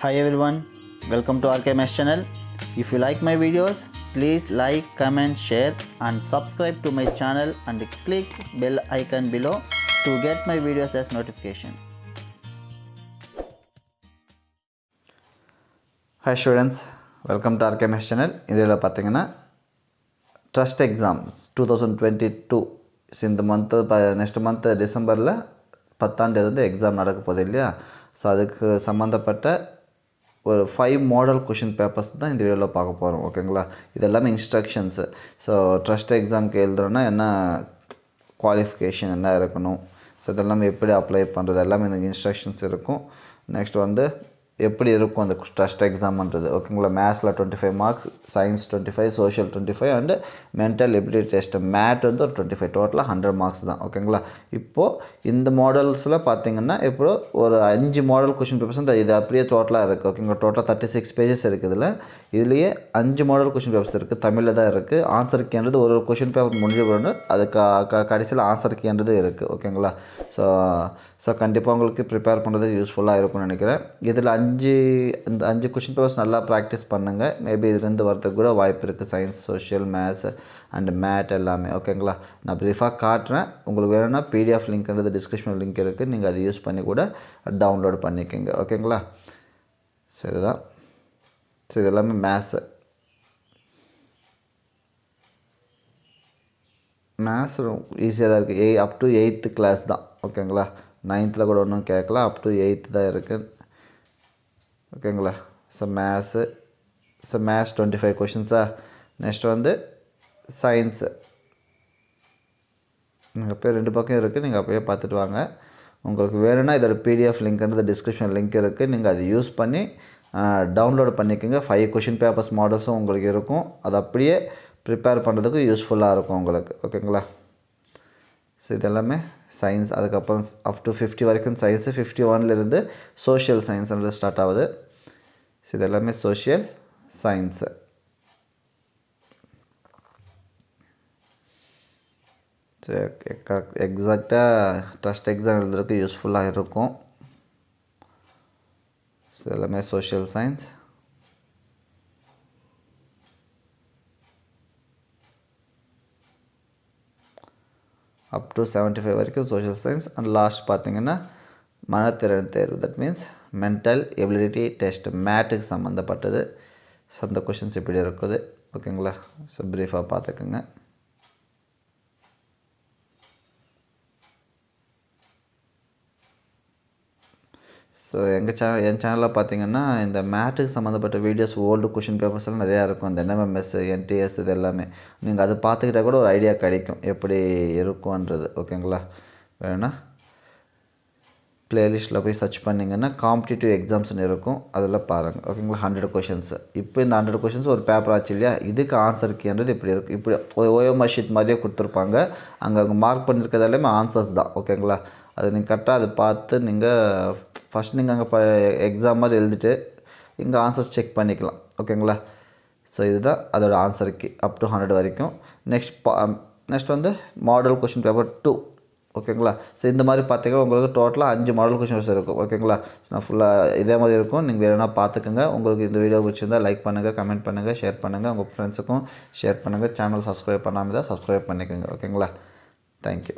Hi everyone, welcome to RKMS channel. If you like my videos, please like, comment, share and subscribe to my channel and click bell icon below to get my videos as notification. Hi students welcome to RKMS channel இதில் பார்த்தீங்கன்னா trust exams two thousand twenty two இந்த month ப next month டிசம்பரில் பத்தாந்தேதி வந்து exam நடக்க போகுது இல்லையா ஸோ அதுக்கு சம்மந்தப்பட்ட ஒரு ஃபைவ் மாடல் கொஷின் பேப்பர்ஸ் தான் இந்த வீடியோவில் பார்க்க போகிறோம் ஓகேங்களா இது எல்லாமே இன்ஸ்ட்ரக்ஷன்ஸு ஸோ ட்ரஸ்ட் எக்ஸாம்க்கு எழுதுறோன்னா என்ன குவாலிஃபிகேஷன் என்ன இருக்கணும்? ஸோ இதெல்லாமே எப்படி அப்ளை பண்ணுறது எல்லாமே இந்த இன்ஸ்ட்ரக்ஷன்ஸ் இருக்கும். நெக்ஸ்ட் வந்து எப்படி இருக்கும் அந்த ஸ்ட்ரெஸ்ட் எக்ஸாம்ன்றது ஓகேங்களா மேத்ஸில் twenty five marks science twenty five social twenty five and mental ability test MAT வந்து ஒரு டுவெண்ட்டி ஃபைவ் டோட்டலாக ஹண்ட்ரட் மார்க்ஸ் தான். ஓகேங்களா இப்போது இந்த மாடல்ஸில் பார்த்தீங்கன்னா இப்போ ஒரு அஞ்சு மாடல் கொஷின் பேப்பர்ஸ் வந்து இது அப்படியே டோட்டலாக இருக்குது ஓகேங்களா டோட்டலாக தேர்ட்டி சிக்ஸ் பேஜஸ் இருக்குது இதில். இதுலேயே அஞ்சு மாடல் கொஷின் பேப்பர்ஸ் இருக்குது தமிழில் தான் இருக்குது ஆன்சர் கேன்றது ஒரு ஒரு கொஷின் பேப்பர் முடிஞ்ச பிறகு அது க கடைசியில் ஆன்சர் கேன்றது இருக்குது ஓகேங்களா ஸோ ஸோ கண்டிப்பாக உங்களுக்கு ப்ரிப்பேர் பண்ணுறது யூஸ்ஃபுல்லாக இருக்கும்னு நினைக்கிறேன். இதில் அஞ்சு அஞ்சு இந்த அஞ்சு கொஷின் பேப்பர்ஸ் நல்லா ப்ராக்டிஸ் பண்ணுங்கள் மேபி இதுலேருந்து வரதுக்கு கூட வாய்ப்பு இருக்குது science social maths and MAT எல்லாமே. ஓகேங்களா நான் ப்ரீஃபாக காட்டுறேன். உங்களுக்கு வேணும்னா பிடிஎஃப் லிங்க்ன்றது டிஸ்கிரிப்ஷன் லிங்க் இருக்குது நீங்கள் அதை யூஸ் பண்ணி கூட டவுன்லோட் பண்ணிக்கோங்க. ஓகேங்களா ஸோ இதுதான். ஸோ இது எல்லாமே மேத்ஸு மேத்ஸ் ஈஸியாக தான் இருக்குது eight up to eighth class தான். ஓகேங்களா நைன்த்தில் கூட ஒன்றும் கேட்கல. அப் டு எயித்து தான் இருக்குது ஓகேங்களா? So maths so maths twenty five கொஷின்ஸா next வந்து சயின்ஸு நீங்கள் போய் ரெண்டு பக்கம் இருக்குது நீங்கள் அப்படியே பார்த்துட்டு வாங்க. உங்களுக்கு வேணும்னா இதோட பிடிஎஃப் லிங்க்ன்றது டிஸ்கிரிப்ஷன் லிங்க் இருக்குது நீங்கள் அதை யூஸ் பண்ணி டவுன்லோட் பண்ணிக்கோங்க. ஃபைவ் கொஷின் பேப்பர்ஸ் மாடல்ஸும் உங்களுக்கு இருக்கும். அது அப்படியே ப்ரிப்பேர் பண்ணுறதுக்கு யூஸ்ஃபுல்லாக இருக்கும் உங்களுக்கு. ஓகேங்களா? ஸோ இதெல்லாமே சயின்ஸ் அதுக்கப்புறம் அப் டு ஃபிஃப்டி வரைக்கும் சயின்ஸு ஃபிஃப்டி ஒன்லேருந்து சோஷியல் சயின்ஸ்ன்றது ஸ்டார்ட் ஆகுது ஸோ இதெல்லாமே சோஷியல் சயின்ஸு ஸோ எக்ஸாக்டாக ட்ரஸ்ட் எக்ஸாம் எழுதுறதுக்கு யூஸ்ஃபுல்லாக இருக்கும் ஸோ எல்லாமே social science up to seventy five வரைக்கும் சோஷியல் சயின்ஸ் அண்ட் லாஸ்ட் பார்த்தீங்கன்னா மனத்திறன் தேர்வு. That means mental ability test மேட்டுக்கு சம்மந்தப்பட்டது ஸோ அந்த கொஷின்ஸ் இப்படி இருக்குது. ஓகேங்களா ஸோ ப்ரீஃபாக பார்த்துக்குங்க. ஸோ எங்கள் சேனல் என் சேனலில் பார்த்தீங்கன்னா இந்த மேட்டுக்கு சம்மந்தப்பட்ட வீடியோஸ் ஓல்டு கொஷின் பேப்பர்ஸ் எல்லாம் நிறையா இருக்கும். இந்த என்எம்எம்எஸ் என்டிஎஸ் இது எல்லாமே. நீங்கள் அதை பார்த்துக்கிட்டா கூட ஒரு ஐடியா கிடைக்கும். எப்படி இருக்கும்ன்றது. ஓகேங்களா வேணா ப்ளேலிஸ்ட்டில் போய் சர்ச் பண்ணிங்கன்னா காம்படிட்டிவ் எக்ஸாம்ஸ்னு இருக்கும். அதில் பாருங்கள் ஓகேங்களா ஹண்ட்ரட் கொஷின்ஸ் இப்போ இந்த ஹண்ட்ரட் கொஷின்ஸ் ஒரு பேப்பர் ஆச்சு இல்லையா? இதுக்கு ஆன்சர் கீன்றது இப்படி இருக்குது இப்படி ஓயோ ஷீட் மாதிரியே கொடுத்துருப்பாங்க. அங்கே அங்கே மார்க் பண்ணியிருக்கிறது எல்லாமே ஆன்சர்ஸ் தான். ஓகேங்களா அது நீங்கள் கரெக்டாக அதை பார்த்து நீங்கள் ஃபஸ்ட் நீங்கள் அங்கே ப எக்ஸாம் மாதிரி எழுதிட்டு இங்கே ஆன்சர்ஸ் செக் பண்ணிக்கலாம். ஓகேங்களா ஸோ இதுதான் அதோட ஆன்சருக்கு அப் டு ஹண்ட்ரட் வரைக்கும். நெக்ஸ்ட் பா நெக்ஸ்ட் வந்து மாடல் கொஷின் பேப்பர் டூ ஓகேங்களா ஸோ இந்த மாதிரி பார்த்தீங்கன்னா உங்களுக்கு டோட்டலாக அஞ்சு மாடல் கொஷின்ஸ் இருக்கும். ஓகேங்களா ஸோ நான் ஃபுல்லாக இதே மாதிரி இருக்கும். நீங்கள் வேணும்னா பார்த்துக்கோங்க. உங்களுக்கு இந்த வீடியோ பிடிச்சிருந்தால் லைக் பண்ணுங்கள் கமெண்ட் பண்ணுங்கள் ஷேர் பண்ணுங்கள் உங்கள் ஃப்ரெண்ட்ஸுக்கும் ஷேர் பண்ணுங்கள் சேனல் சப்ஸ்கிரைப் பண்ணாமல் தான் சப்ஸ்கிரைப் பண்ணிக்கோங்க. ஓகேங்களா தேங்க்யூ